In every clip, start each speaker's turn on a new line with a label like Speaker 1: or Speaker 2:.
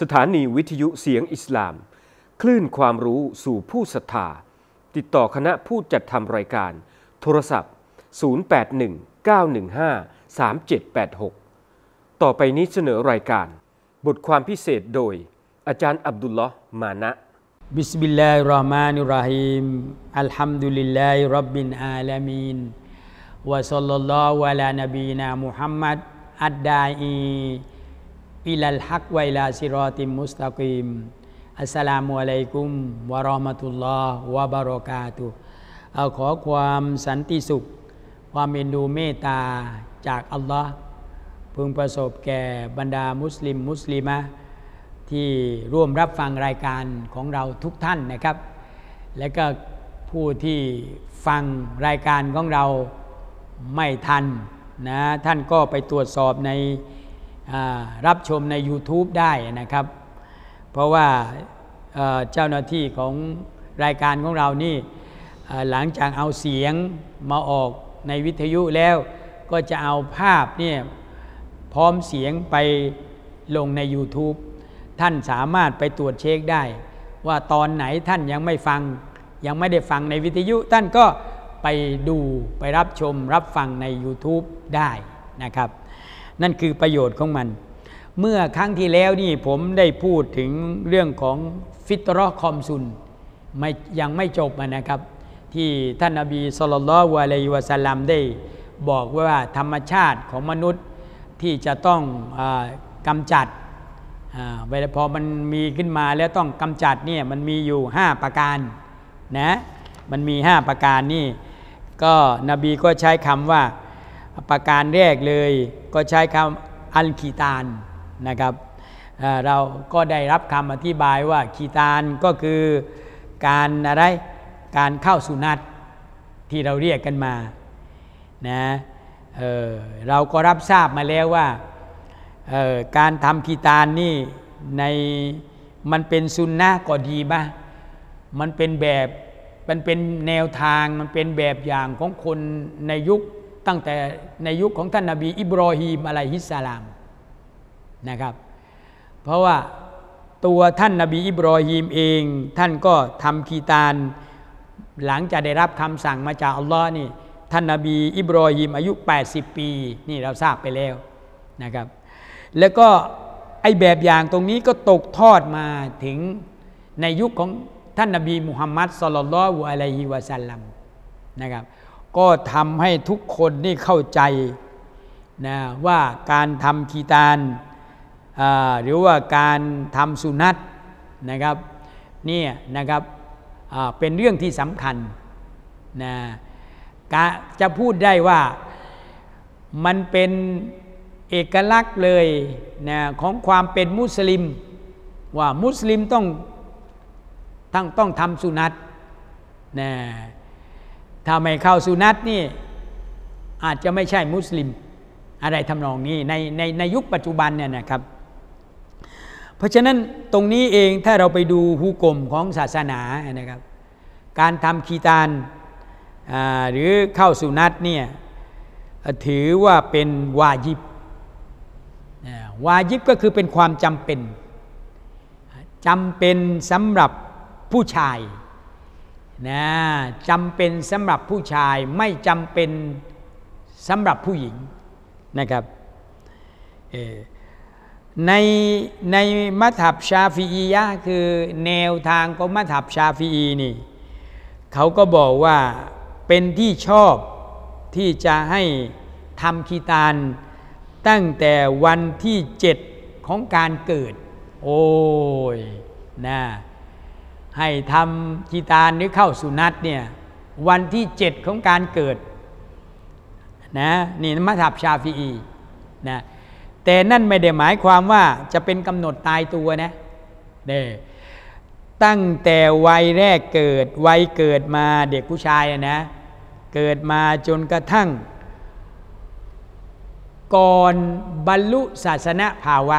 Speaker 1: สถานีวิทยุเสียงอิสลาม คลื่นความรู้สู่ผู้ศรัทธา ติดต่อคณะผู้จัดทำรายการ โทรศัพท์ 0819153786 ต่อไปนี้เสนอรายการ บทความพิเศษโดย อาจารย์อับดุลลอฮ์มานะ
Speaker 2: بسم الله الرحمن الرحيم الحمد لله رب العالمين وصلى الله على نبينا محمدอัดดาอี อิลัลฮักวะอิลาซิรอติมุสตะกีมอัสสลามุอะลัยกุมวะราะห์มะตุลลอฮ์วะบารอกาตุเอาขอความสันติสุข ความเอ็นดูเมตตาจากอัลลอฮ์พึงประสบแก่บรรดามุสลิมมุสลิมะที่ร่วมรับฟังรายการของเราทุกท่านนะครับ และก็ผู้ที่ฟังรายการของเราไม่ทันนะท่านก็ไปตรวจสอบใน รับชมใน YouTube ได้นะครับ เพราะว่าเจ้าหน้าที่ของรายการของเรานี่หลังจากเอาเสียงมาออกในวิทยุแล้ว ก็จะเอาภาพเนี่ยพร้อมเสียงไปลงใน YouTube ท่านสามารถไปตรวจเช็คได้ ว่าตอนไหนท่านยังไม่ฟัง ยังไม่ได้ฟังในวิทยุ ท่านก็ไปดูไปรับชมรับฟังใน YouTube ได้นะครับ นั่นคือประโยชน์ของมัน เมื่อครั้งที่แล้วนี่ผมได้พูดถึงเรื่องของฟิตรอคอมซุนไม่ยังไม่จบนะครับ ที่ท่านอบีสุลต่านอะลัยวะสัลลัมได้บอกว่าธรรมชาติของมนุษย์ที่จะต้องอกำจัดเวลาพอมันมีขึ้นมาแล้วต้องกำจัดเนี่ยมันมีอยู่ 5 ประการนะมันมี 5 ประการนี่ก็นบีก็ใช้คำว่า ประการแรกเลยก็ใช้คำอัลคีตานนะครับเราก็ได้รับคำอธิบายว่าคีตานก็คือการอะไรการเข้าสุนัตที่เราเรียกกันมานะเเราก็รับทราบมาแล้วว่าการทำคีตานนี่ในมันเป็นซุนนะก็ดีบ้างมันเป็นแบบมันเป็นแนวทางมันเป็นแบบอย่างของคนในยุค ตั้งแต่ในยุคของท่านนาบีอิบรอฮีมอะลัยฮิสสลามนะครับ เพราะว่าตัวท่านนาบีอิบรอฮีมเอง ท่านก็ทำคีตานหลังจากได้รับคำสั่งมาจากอัลลอฮ์นี่ท่านนาบีอิบรอฮีมอายุ 80 ปีนี่เราทราบไปแล้วนะครับ แล้วก็ไอแบบอย่างตรงนี้ก็ตกทอดมาถึงในยุคของท่านนบีมุฮัมมัดสลลัลลอฮุอะลัยฮิวะสัลลัมนะครับ ก็ทำให้ทุกคนนี่เข้าใจนะว่าการทำคีตานหรือว่าการทำสุนัตนะครับนี่นะครับเป็นเรื่องที่สำคัญนะจะพูดได้ว่ามันเป็นเอกลักษณ์เลยนะของความเป็นมุสลิม ว่ามุสลิมต้องต้องต้องทำสุนัตนะ ถ้าไม่เข้าสุนัตนี่ อาจจะไม่ใช่มุสลิม อะไรทำนองนี้ในในในยุคปัจจุบันเนี่ยนะครับ เพราะฉะนั้นตรงนี้เองถ้าเราไปดูฮุกกลมของศาสนานะครับ การทำคีตานหรือเข้าสุนัตเนี่ยถือว่าเป็นวาญิบวาญิบก็คือเป็นความจำเป็นจำเป็นสำหรับผู้ชาย นะจำเป็นสำหรับผู้ชายไม่จำเป็นสำหรับผู้หญิงนะครับในในมัธยับชาฟีอียะคือแนวทางของมัธยับชาฟีอีนี่เขาก็บอกว่าเป็นที่ชอบที่จะให้ทำคีตานตั้งแต่วันที่เจ็ดของการเกิด โอ้ยนะ ให้ทำกีตาร์นี้เข้าสุนัตเนี่ยวันที่เจ็ดของการเกิดนะนี่มัทับชาฟีอีนะแต่นั่นไม่ได้หมายความว่าจะเป็นกำหนดตายตัวนะเด้ตั้งแต่วัยแรกเกิดวัยเกิดมาเด็กผู้ชายนะเกิดมาจนกระทั่ง ก่อนบรรลุศาสนภาวะ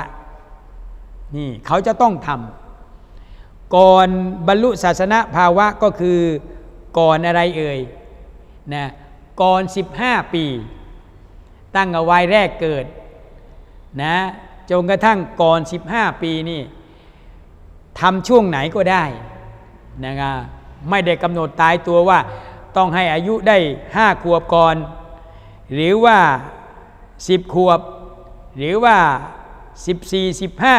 Speaker 2: นี่เขาจะต้องทำ ก่อนบรรลุศาสนภาวะก็คือก่อนอะไรเอ่ยนะก่อน 15 ปี ตั้งเอาไว้แรกเกิดนะจนกระทั่งก่อน 15 ปีนี่ทำช่วงไหนก็ได้นะครับไม่ได้กำหนดตายตัวว่าต้องให้อายุได้ห้าขวบก่อน หรือว่าสิบขวบ หรือว่าสิบสี่สิบห้า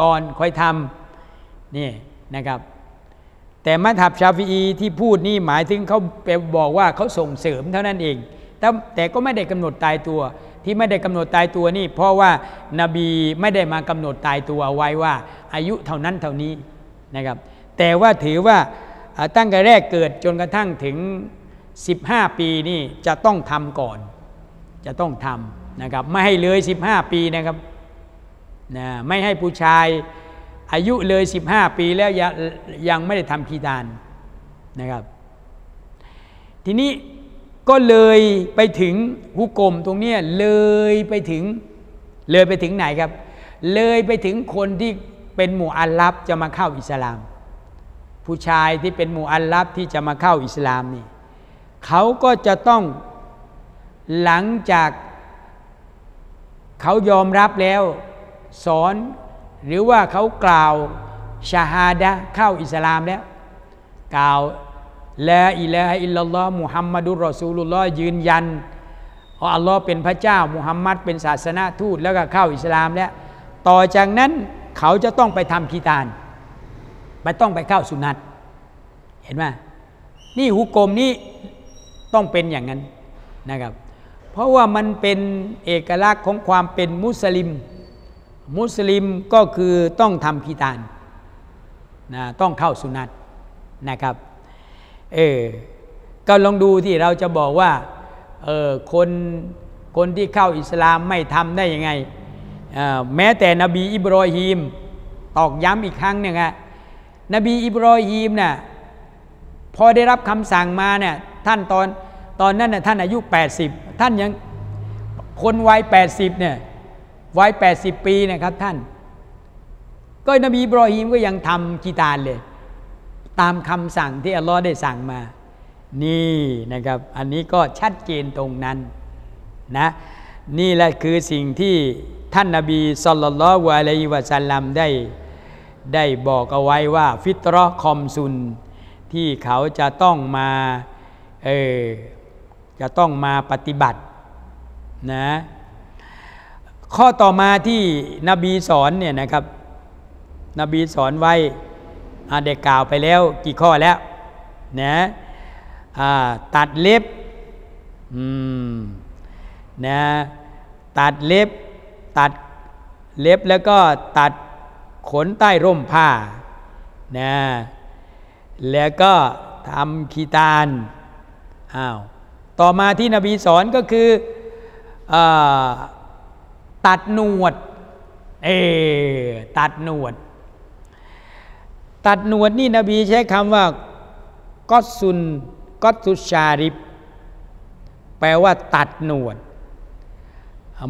Speaker 2: ก่อนค่อยทำ นี่นะครับ แต่มัทับชาฟีที่พูดนี่หมายถึงเขาไปบอกว่าเขาส่งเสริมเท่านั้นเองแต่แต่ก็ไม่ได้กำหนดตายตัว ที่ไม่ได้กำหนดตายตัวนี่เพราะว่านาบีไม่ได้มากำหนดตายตัวเอาไว้ว่า อายุเท่านั้นเท่านี้นะครับ แต่ว่าถือว่าตั้งแต่แรกเกิดจนกระทั่งถึง 15 ปีนี่จะต้องทำก่อน จะต้องทำนะครับ ไม่ให้เลย 15 ปีนะครับนะไม่ให้ผู้ชาย อายุเลย 15 ปีแล้วยังยังไม่ได้ทำคีดานนะครับ ทีนี้ก็เลยไปถึงฮุกกลมตรงนี้เลยไปถึงเลยไปถึงไหนครับ เลยไปถึงคนที่เป็นหมู่อัลลับจะมาเข้าอิสลาม ผู้ชายที่เป็นหมู่อัลลับที่จะมาเข้าอิสลามนี่เขาก็จะต้องหลังจากเขายอมรับแล้ว สอน หรือว่าเขากล่าวชาฮาดะเข้าอิสลามแล้ว กล่าวละอิละอิลลัลลอฮ์มุฮัมมัดุลรอซูลุลลอฮ์ยืนยันว่าอัลลอฮ์เป็นพระเจ้ามุฮัมมัดเป็นศาสนาทูตแล้วก็เข้าอิสลามแล้ว ต่อจากนั้นเขาจะต้องไปทำคีตานไปต้องไปเข้าสุนัตเห็นไหมนี่ฮุกกลมนี้ต้องเป็นอย่างนั้นนะครับ เพราะว่ามันเป็นเอกลักษณ์ของความเป็นมุสลิม มุสลิมก็คือต้องทำคีตานนะต้องเข้าสุนัตนะครับเออก็ลองดูที่เราจะบอกว่าเออคนคนที่เข้าอิสลามไม่ทำได้ยังไง แม้แต่นบีอิบรอฮีมตอกย้ำอีกครั้งหนึ่งอะนบีอิบรอฮีมเนี่ยพอได้รับคำสั่งมาเนี่ยท่านตอนตอนนั้นน่ยท่านอายุ 80 ท่านยังคนวัย 80เนี่ย วัย 80 ปีนะครับท่าน ก็นบีอิบรอฮีมก็ยังทำกีตานเลย ตามคำสั่งที่อัลลอฮ์ได้สั่งมา นี่นะครับ อันนี้ก็ชัดเจนตรงนั้นนะนี่แหละคือสิ่งที่ท่านนาบีสุลต่านละวะลัยวะสัลลัมได้ได้บอกเอาไว้ว่า ฟิตรอคอมซุน ที่เขาจะต้องมาเออจะต้องมาปฏิบัตินะ ข้อต่อมาที่นบีสอนเนี่ยนะครับ นบีสอนไว้เด็กกล่าวไปแล้วกี่ข้อแล้วนะตัดเล็บนะตัดเล็บ ตัดเล็บแล้วก็ตัดขนใต้ร่มผ้านะแล้วก็ทำคีตานอ้าวต่อมาที่นบีสอนก็คืออ ตัดหนวด เอตัดหนวด ตัดหนวดนี่นบีใช้คำว่าก็ซุนก็ตุชาริบ แปลว่าตัดหนวด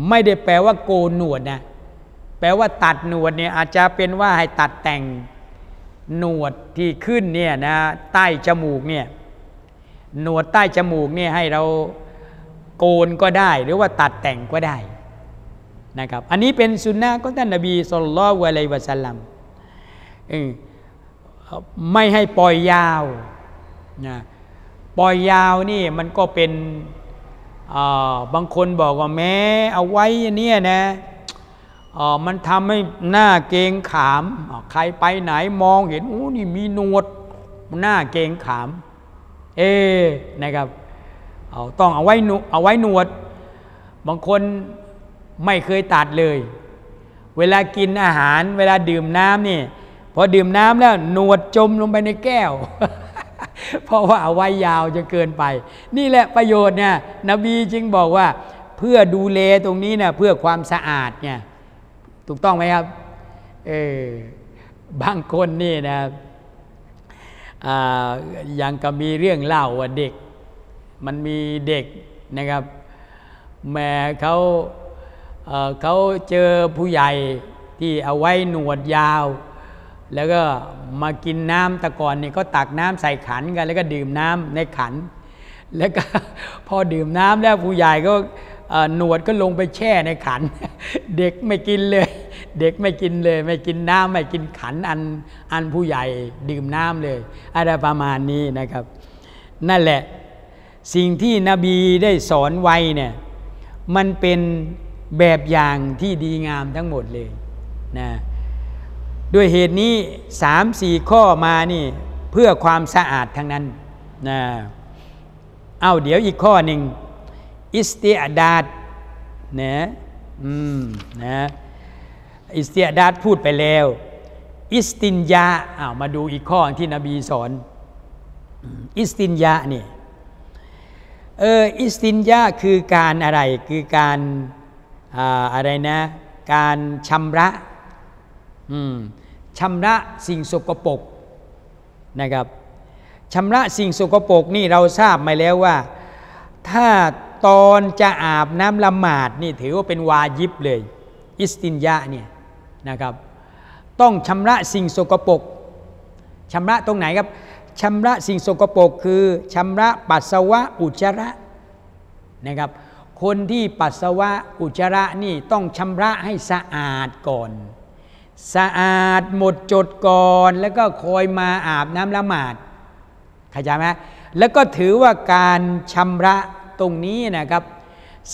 Speaker 2: ไม่ได้แปลว่าโกนหนวดนะ แปลว่าตัดหนวดเนี่ยอาจจะเป็นว่าให้ตัดแต่งหนวดที่ขึ้นเนี่ยนะใต้จมูกเนี่ยหนวดใต้จมูกเนี่ยให้เราโกนก็ได้ หรือว่าตัดแต่งก็ได้ นะครับอันนี้เป็นสุนนะก็ท่านนบีสุลต่านละวะลัยวะสัลลัมไม่ให้ปล่อยยาวนะปล่อยยาวนี่มันก็เป็นบางคนบอกว่าแม้เอาไว้เนี่ยนะมันทำให้หน้าเกงขาม ใครไปไหนมองเห็นโอ้นี่มีหนวดหน้าเกงขาม เอนะครับเอาต้องเอาไว้เอาไว้หนวด บางคน ไม่เคยตัดเลย เวลากินอาหาร เวลาดื่มน้ำนี่พอดื่มน้ำแล้วหนวดจมลงไปในแก้ว เพราะว่าเอาไว้ยาวจะเกินไป นี่แหละประโยชน์เนี่ยนบีจึงบอกว่าเพื่อดูแลตรงนี้เนี่ยเพื่อความสะอาดเนี่ยถูกต้องไหมครับเออบางคนนี่นะยังก็มีเรื่องเล่าว่าเด็ก มันมีเด็กนะครับแม่เขา เขาเจอผู้ใหญ่ที่เอาไว้หนวดยาว แล้วก็มากินน้ำตะกอนนี่ก็ตักน้ำใส่ขันกัน แล้วก็ดื่มน้ำในขัน แล้วก็พอดื่มน้ำแล้วผู้ใหญ่ก็หนวดก็ลงไปแช่ในขัน เด็กไม่กินเลย เด็กไม่กินเลย ไม่กินน้ำไม่กินขันอันอันผู้ใหญ่ดื่มน้ำเลยอะไรประมาณนี้นะครับ นั่นแหละสิ่งที่นบีได้สอนไว้เนี่ยมันเป็น แบบอย่างที่ดีงามทั้งหมดเลยนะด้วยเหตุนี้สามสี่ข้อมานี่เพื่อความสะอาดทั้งนั้นนะเอาเดี๋ยวอีกข้อหนึ่งอิสติอาดาดนะอืมนะอิสติอาดาดพูดไปแล้ว อิสตินยาอ้าวมาดูอีกข้อที่นบีสอน อิสตินยานี่เอออิสตินยาคือการอะไรคือการ อะไรนะ การชำระชำระสิ่งสกปรกนะครับชำระสิ่งสกปรกนี่เราทราบมาแล้วว่า ถ้าตอนจะอาบน้ำละหมาดนี่ถือว่าเป็นวายิบเลย อิสตินยะเนี่ยนะครับต้องชำระสิ่งสกปรกชำระตรงไหนครับชำระสิ่งสกปรกคือชำระปัสสาวะอุจจาระนะครับ คนที่ปัสสาวะอุจจาระนี่ต้องชำระให้สะอาดก่อน สะอาดหมดจดก่อนแล้วก็คอยมาอาบน้ำละหมาดเข้าใจไหมแล้วก็ถือว่าการชำระตรงนี้นะครับ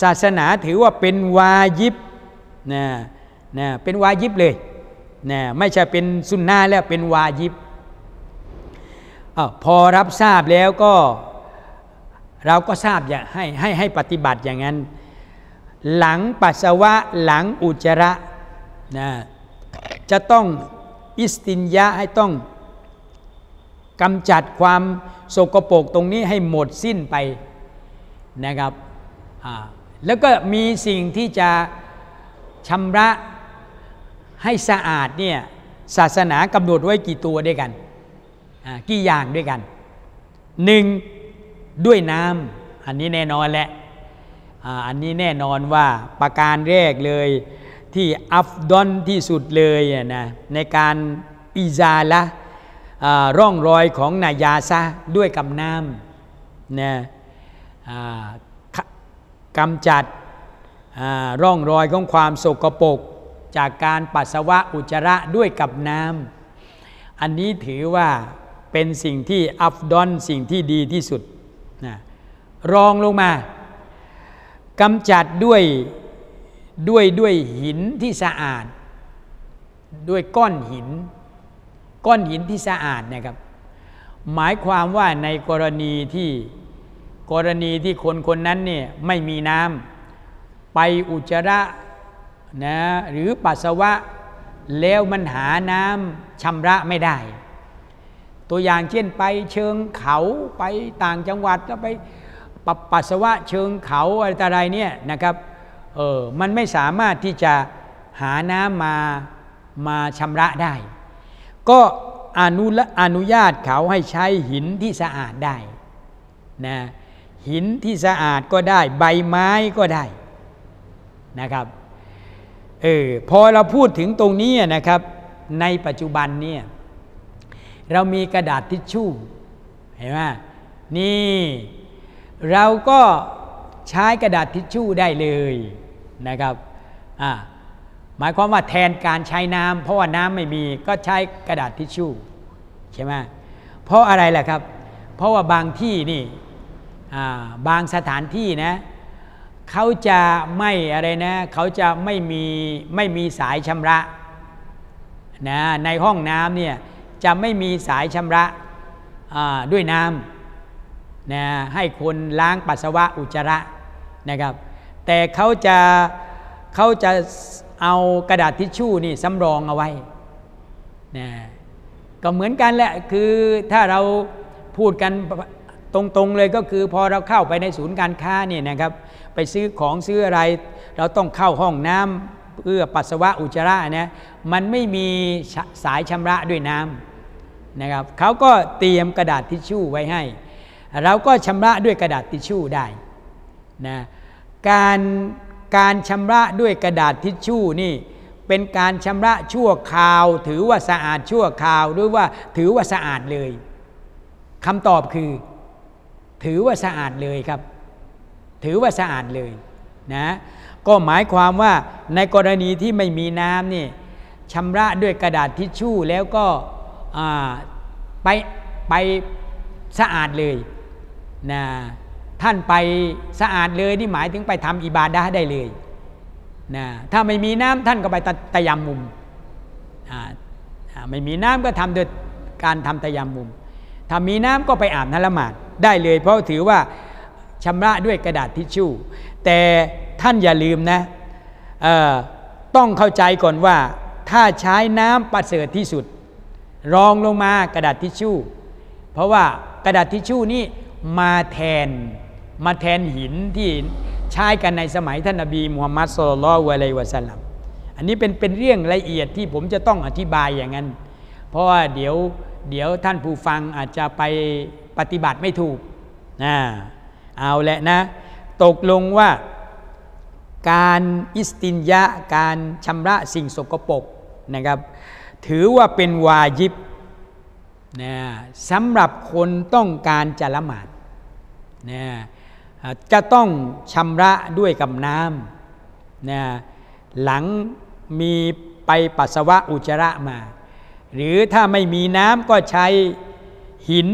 Speaker 2: ศาสนาถือว่าเป็นวายิบนะนะเป็นวายิบเลยนะไม่ใช่เป็นสุนนะแล้วเป็นวายิบอพอรับทราบแล้วก็ เราก็ทราบอย่าให้ให้ให้ปฏิบัติอย่างนั้น หลังปัสสาวะหลังอุจจาระนะจะต้องอิสตินยะให้ต้องกำจัดความโสกโปกตรงนี้ให้หมดสิ้นไปนะครับแล้วก็มีสิ่งที่จะชำระให้สะอาดเนี่ยศาสนากำหนดไว้กี่ตัวด้วยกัน กี่อย่างด้วยกันหนึ่ง ด้วยน้ำอันนี้แน่นอนแหละอันนี้แน่นอนว่าประการแรกเลยที่อัฟดอนที่สุดเลยนะในการอิซาละร่องรอยของนายาซะด้วยกับน้ำนะกำจัดร่องรอยของความโสกปรกจากการปัสสาวะอุจจาระด้วยกับน้ำอันนี้ถือว่าเป็นสิ่งที่อัฟดอนสิ่งที่ดีที่สุด รองลงมากำจัดด้วยด้วยด้วยหินที่สะอาด ด้วยก้อนหิน ก้อนหินที่สะอาดนะครับ หมายความว่าในกรณีที่กรณีที่คนคนนั้นเนี่ยไม่มีน้ำไปอุจจาระนะหรือปัสสาวะแล้วมันหาน้ำชำระไม่ได้ ตัวอย่างเช่นไปเชิงเขาไปต่างจังหวัดแล้วไป ปัสสาวะเชิงเขาอะไรต่ออะไรเนี่ยนะครับเออมันไม่สามารถที่จะหาน้ำมามาชำระได้ ก็อนุอนุญาตเขาให้ใช้หินที่สะอาดได้นะหินที่สะอาดก็ได้ใบไม้ก็ได้นะครับเออพอเราพูดถึงตรงนี้นะครับในปัจจุบันเนี่ยเรามีกระดาษทิชชู่เห็นไหมนี่ เราก็ใช้กระดาษทิชชู่ได้เลยนะครับหมายความว่าแทนการใช้น้ำเพราะว่าน้ำไม่มีก็ใช้กระดาษทิชชู่ใช่ไหมเพราะอะไรล่ะครับ เพราะว่าบางที่นี่บางสถานที่นะเขาจะไม่อะไรนะเขาจะไม่มีไม่มีสายชำระนะในห้องน้ำเนี่ยจะไม่มีสายชำระด้วยน้ำ นะให้คนล้างปัสสาวะอุจจาระนะครับ แต่เขาจะเขาจะเอากระดาษทิชชู่นี่สำรองเอาไว้นะก็เหมือนกันแหละคือถ้าเราพูดกันตรงๆเลยก็คือพอเราเข้าไปในศูนย์การค้าเนี่ยนะครับไปซื้อของซื้ออะไร เราต้องเข้าห้องน้ำเพื่อปัสสาวะอุจจาระนะมันไม่มีสายชำระด้วยน้ำนะครับเขาก็เตรียมกระดาษทิชชู่ไว้ให้ เราก็ชำระด้วยกระดาษทิชชู่ได้นะการการชำระด้วยกระดาษทิชชู่นี่เป็นการชำระชั่วคราว ถือว่าสะอาดชั่วคราวหรือว่าถือว่าสะอาดเลยคำตอบคือ ถือว่าสะอาดเลยครับ ถือว่าสะอาดเลยนะก็หมายความว่าในกรณีที่ไม่มีน้ำนี่ชำระด้วยกระดาษทิชชู่แล้วก็ไปไปสะอาดเลย นะท่านไปสะอาดเลยนี่หมายถึงไปทำอิบาดาได้เลยนะถ้าไม่มีน้ำท่านก็ไปตะยำมุมไม่มีน้ำก็ทำโดยการทำตะยำมุม ถ้ามีน้ำก็ไปอาบน้ำละหมาดได้เลย เพราะถือว่าชำระด้วยกระดาษทิชชู่ แต่ท่านอย่าลืมนะต้องเข้าใจก่อนว่า ถ้าใช้น้ำประเสริฐที่สุด รองลงมากระดาษทิชชู่ เพราะว่ากระดาษทิชชู่นี่ มาแทนมาแทนหินที่ใช้กันในสมัยท่านนบีมูฮัมมัดสุลลัลวะลัยวะสัลลัมอันนี้เป็นเป็นเรื่องละเอียดที่ผมจะต้องอธิบายอย่างนั้น เพราะว่าเดี๋ยวเดี๋ยวท่านผู้ฟังอาจจะไปปฏิบัติไม่ถูกนะเอาแหละนะ ตกลงว่าการอิสตินยะการชำระสิ่งสกปรกนะครับ ถือว่าเป็นวาญิบ นะสำหรับคนต้องการจะละหมาดนะจะต้องชำระด้วยกับน้ำนะหลังมีไปปัสสาวะอุจจาระมา หรือถ้าไม่มีน้ำก็ใช้หิน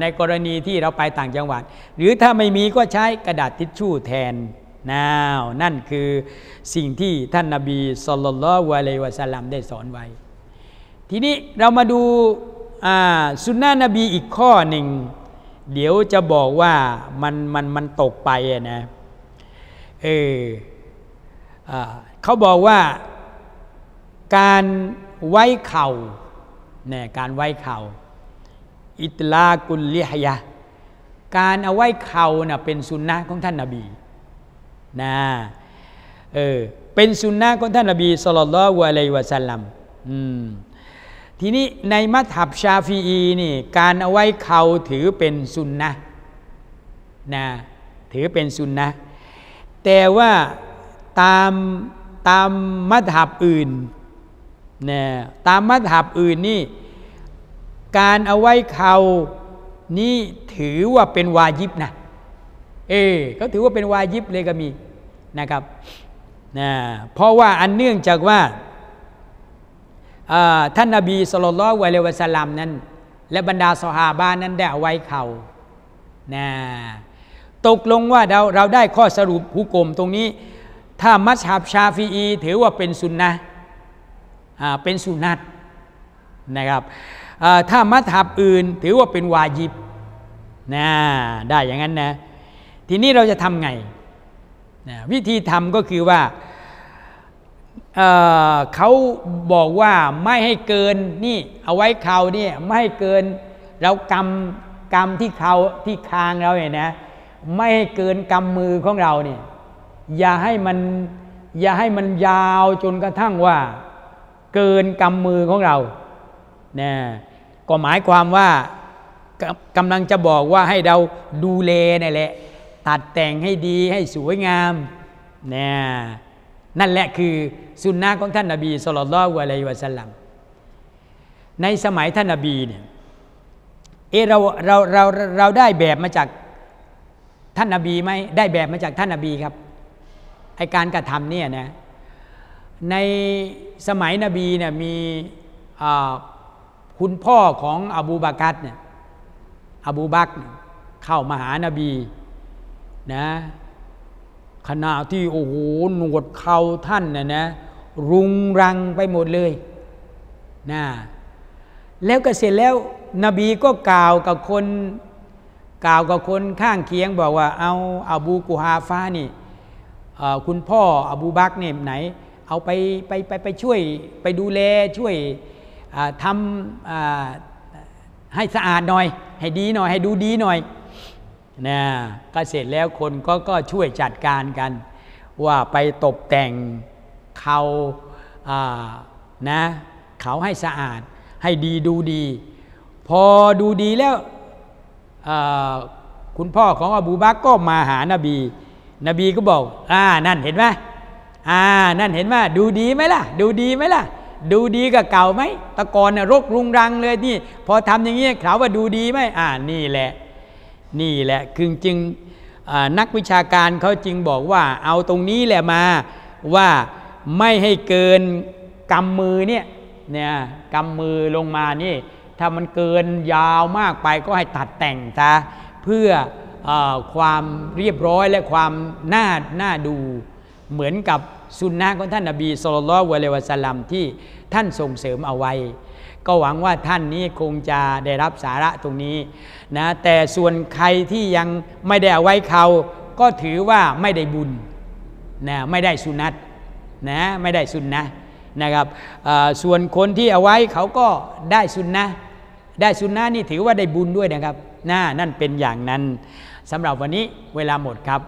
Speaker 2: ในกรณีที่เราไปต่างจังหวัด หรือถ้าไม่มีก็ใช้กระดาษทิชชู่แทนนาวนั่นคือสิ่งที่ท่านนาบีสุลต่านละวะเลวะสลัมได้สอนไว้ ทีนี้เรามาดู สุนนะนบีอีกข้อหนึ่ง เดี๋ยวจะบอกว่ามันมันมันตกไปนะเออเขาบอกว่าการไว้เข่าเนี่ยการไว้เข่า อิตลากุลลิฮยะการเอาไว้เข่าน่ะเป็นสุนนะของท่านนาบีนะเออเป็นสุนนะของท่านนบีสุลต่านละวะเลยวะสัลลัมอืม ทีนี้ในมัธยับชาฟีอีนี่การเอาไว้เขาถือเป็นสุนนะนะถือเป็นสุนนะแต่ว่าตามตามมัธยับอื่นนะตามมัธยับอื่นนี่การเอาไว้เขานี่ถือว่าเป็นวาญิบนะเออเขาถือว่าเป็นวาญิบเลยก็มีนะครับนะเพราะว่าอันเนื่องจากว่า ท่านนาบีสุลต่านวะเลวะสลัมนั้น และบรรดาสหาบ้านนั้นได้เอาไว้เขานะตกลงว่าเราเราได้ข้อสรุปผู้กลมตรงนี้ ถ้ามัชฮับชาฟีอีถือว่าเป็นสุนนะเป็นสุนัตนะครับถ้ามัธยับอื่นถือว่าเป็นวาญิบนะได้อย่างนั้นนะทีนี้เราจะทำไงนะวิธีทำก็คือว่า เเขาบอกว่าไม่ให้เกินนี่เอาไว้เขาเนี่ยไม่ให้เกินเรากำกำที่เขาที่คางเราเนี่ยนะไม่ให้เกินกำมือของเราเนี่ยอย่าให้มันอย่าให้มันยาวจนกระทั่งว่า เกินกำมือของเราเนี่ยก็หมายความว่ากำลังจะบอกว่าให้เราดูแลนี่แหละตัดแต่งให้ดีให้สวยงามเนี่ย นั่นแหละคือสุนนะของท่านนาบีสุลต่านอะลัยวะสัลลัมในสมัยท่านนาบีเนี่ยเอเราเราเราเราได้แบบมาจากท่านนาบีไหมได้แบบมาจากท่านนาบีครับไอการกระทำเนี่ยนะในสมัยนบีเนี่ยมีคุณพ่อของอบูบากัดเนี่ยอบูบักเข้ามาหานาบีนะ ขณะที่โอ้โหหนวดเขาท่านนะนะรุงรังไปหมดเลยนะแล้วก็เสร็จแล้ว นบีก็กล่าวกับคน กล่าวกับคนข้างเคียงบอกว่า เอาอาบูกุฮาฟ้านี่คุณพ่ออบูบักเนี่ยไหน เอาไปไปไปไปช่วยไปดูแลช่วยทำให้สะอาดหน่อย ให้ดีหน่อย ให้ดูดีหน่อย นะก็เสร็จแล้วคนก็ก็ช่วยจัดการกัน ว่าไปตกแต่งเขาานะเขาให้สะอาดให้ดีดูดี พอดูดีแล้วคุณพ่อของอบูบักก็มาหานาบี นบีก็บอกอ่านั่นเห็นไหมอ่านั่นเห็นไหมดูดีไหมล่ะ ดูดีไหมล่ะ ดูดีกับเก่าไหมตะกอนน่ะรกรุงรังเลยนี่ พอทำอย่างนี้เขาว่าดูดีไหมอ่านี่แหละ นี่แหละคือจึงนักวิชาการเขาจึงบอกว่า เอาตรงนี้แหละมาว่าไม่ให้เกินกำมือเนี่ยเนี่ยกำมือลงมานี่ ถ้ามันเกินยาวมากไปก็ให้ตัดแต่งซะเพื่อออความเรียบร้อยและความน่าน่าดูเหมือนกับสุนนะของท่านนบีสุลต่านวะเลวะสลัมที่ท่านส่งเสริมเอาไว้ ก็หวังว่าท่านนี้คงจะได้รับสาระตรงนี้นะแต่ส่วนใครที่ยังไม่ได้เอาไว้เขาก็ถือว่าไม่ได้บุญนะไม่ได้สุนัตนะไม่ได้สุนนะนะครับส่วนคนที่เอาไว้เขาก็ได้สุนนะได้สุนนะนี่ถือว่าได้บุญด้วยนะครับนะนั่นเป็นอย่างนั้นสำหรับวันนี้เวลาหมดครับ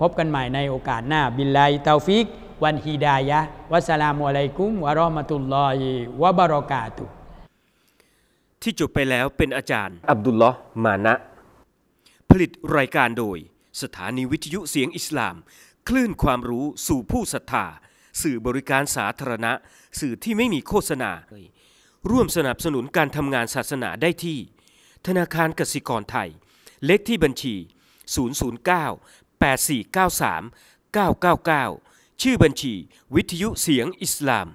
Speaker 2: พบกันใหม่ในโอกาสหน้าبالله التوفيق والهداية والسلام عليكم ورحمة الله وبركاته
Speaker 1: ที่จบไปแล้วเป็นอาจารย์ อับดุลลอฮ์มานะ ผลิตรายการโดย สถานีวิทยุเสียงอิสลาม คลื่นความรู้สู่ผู้ศรัทธา สื่อบริการสาธารณะ สื่อที่ไม่มีโฆษณา ร่วมสนับสนุนการทำงานศาสนาได้ที่ ธนาคารกสิกรไทย เลขที่บัญชี 009 8493 999 ชื่อบัญชี วิทยุเสียงอิสลาม